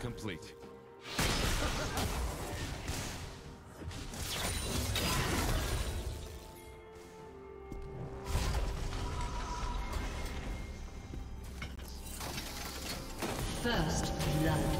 complete. First blood.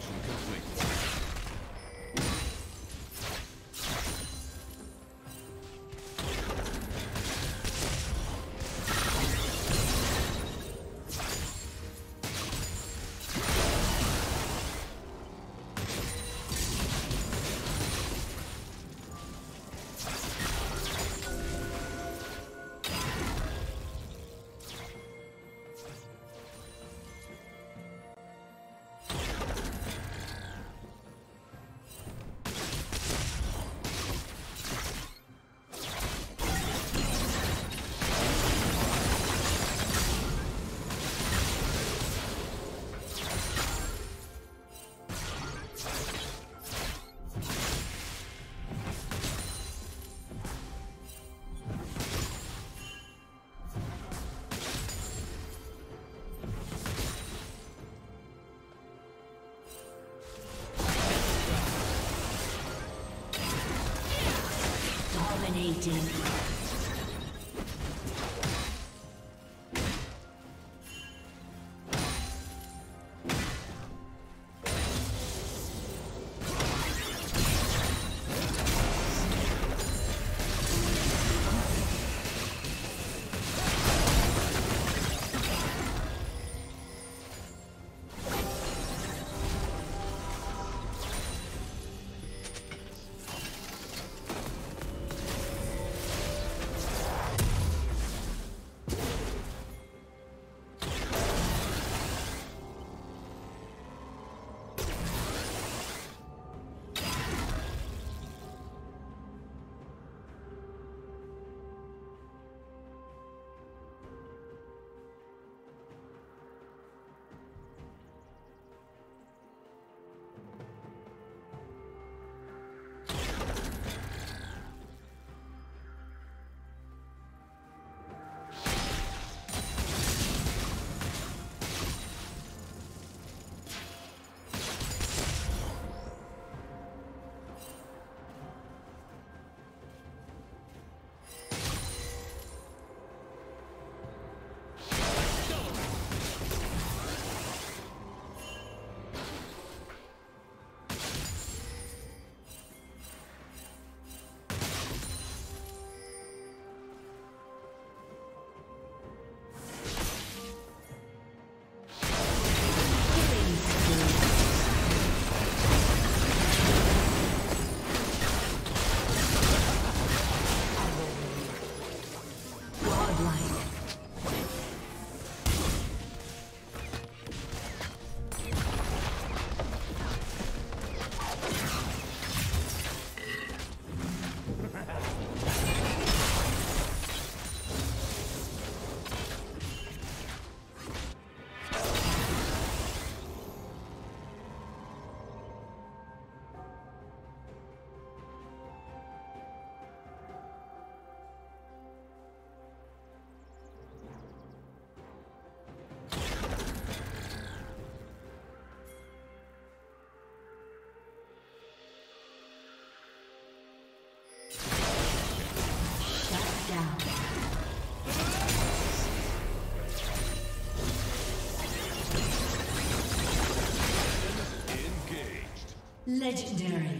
Dominating. Down. Legendary.